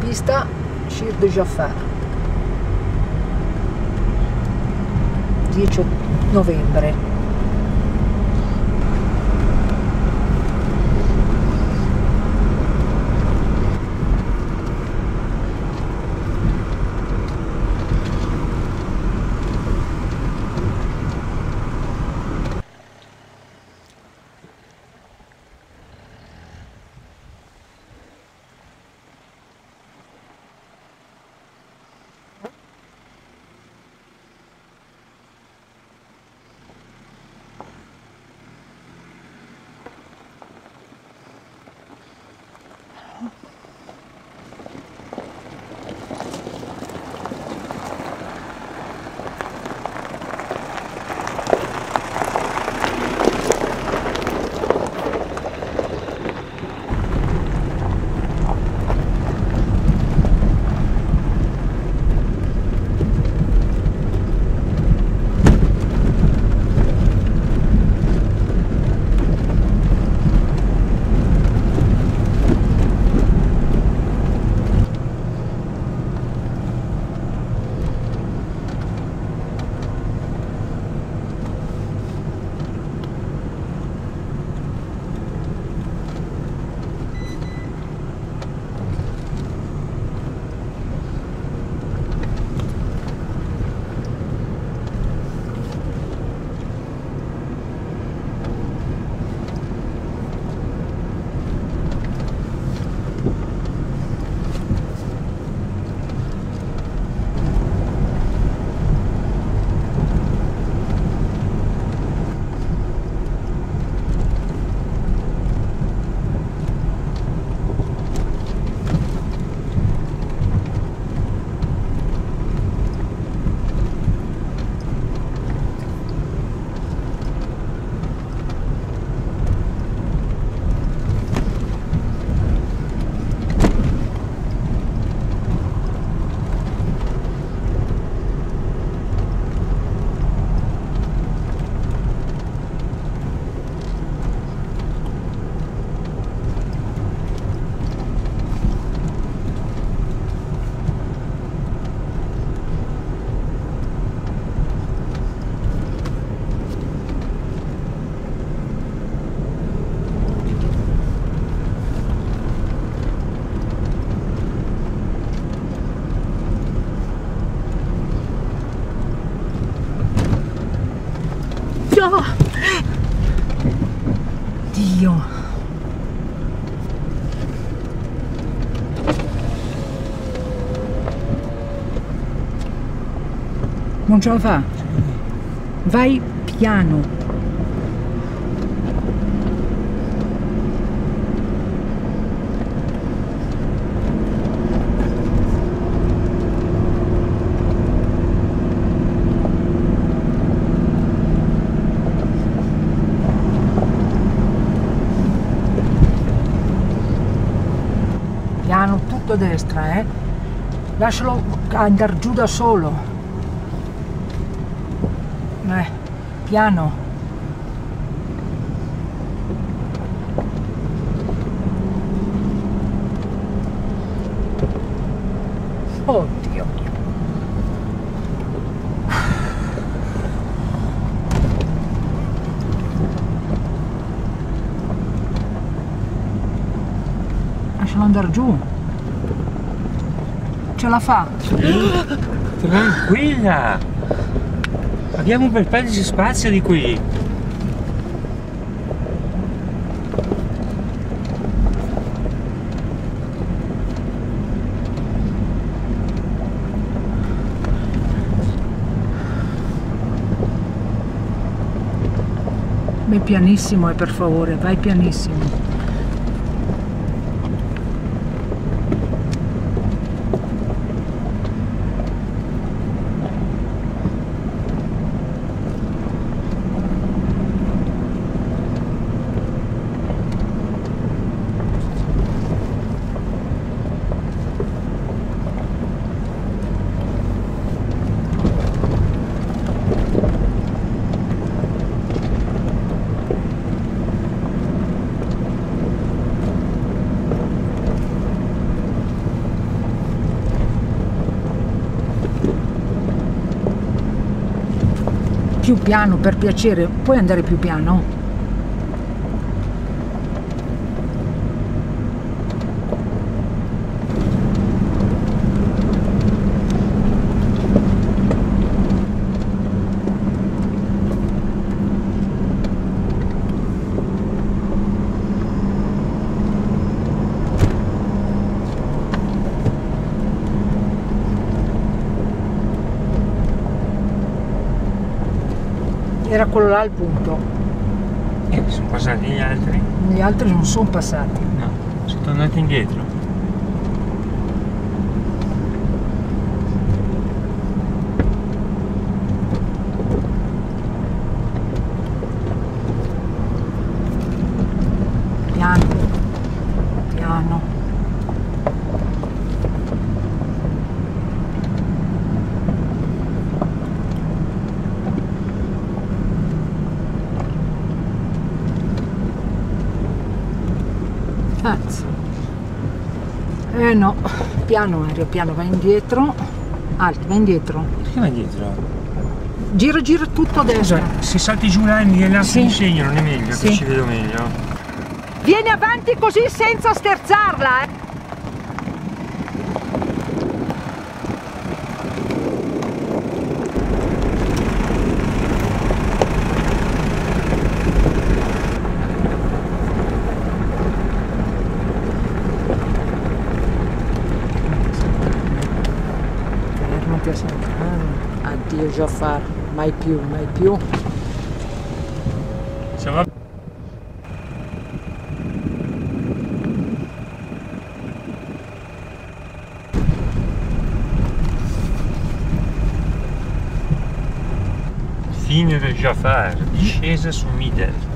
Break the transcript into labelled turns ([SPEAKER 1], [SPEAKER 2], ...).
[SPEAKER 1] pista Shir de Jafar 10 novembre Dio! Dio! Non ce la fa? Vai piano. Piano, tutto a destra, eh? Lascialo andare giù da solo. Eh, piano. Oddio Lascialo andare giù. Ce la fa.
[SPEAKER 2] Tranquilla! Abbiamo un bel pezzo di spazio di qui.
[SPEAKER 1] Vai pianissimo, eh, per favore, vai pianissimo. Più piano per piacere, puoi andare più piano? Era quello là il punto,
[SPEAKER 2] Eh, sono passati gli altri?
[SPEAKER 1] gli altri non sono passati.
[SPEAKER 2] No, sono tornati indietro.
[SPEAKER 1] Piano, piano. Cazzo. Eh no, piano aereo, piano, va indietro. Alto, va indietro.
[SPEAKER 2] Perché vai indietro?
[SPEAKER 1] Gira, gira tutto a destra.
[SPEAKER 2] Scusa, se salti giù là e là
[SPEAKER 1] Sì.
[SPEAKER 2] segno, non è meglio,
[SPEAKER 1] Sì.
[SPEAKER 2] che ci vedo meglio.
[SPEAKER 1] Vieni avanti così senza sterzarla, eh. Fermati a San Carlo. Addio Giaffar, mai più, mai più.
[SPEAKER 2] Va Fine del Jafar, discesa su Middle.